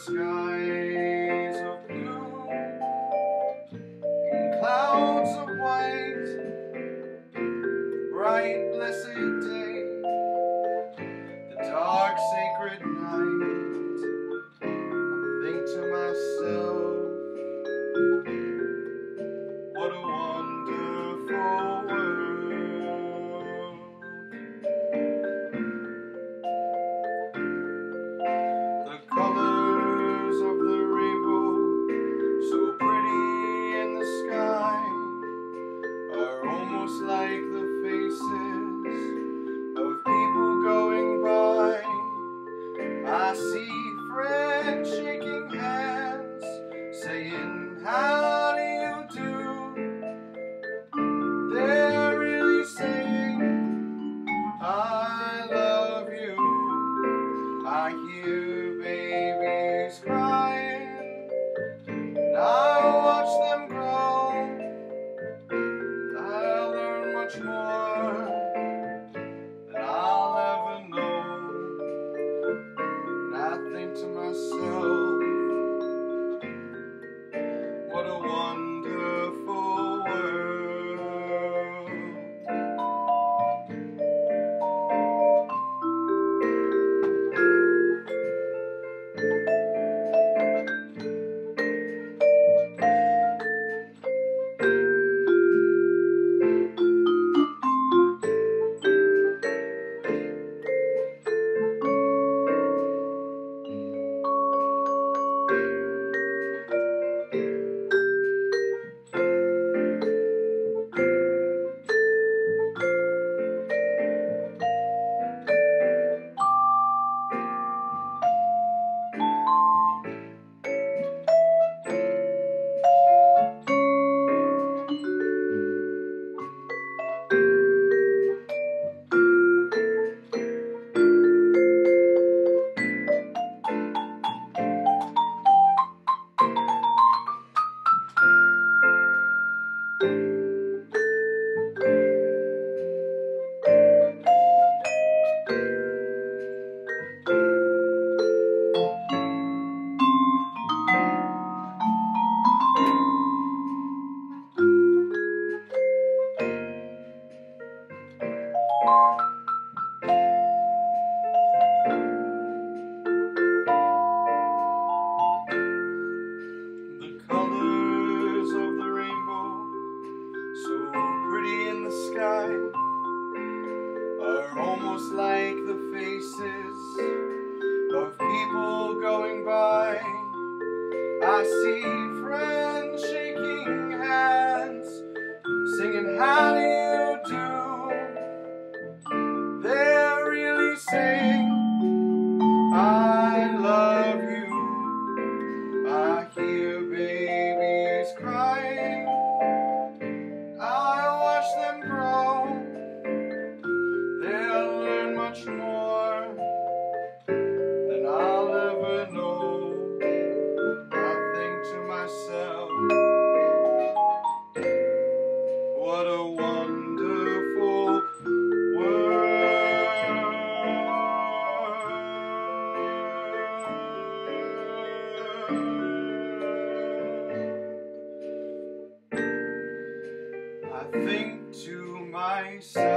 sky. nasci. I see friends shaking hands, singing, How world.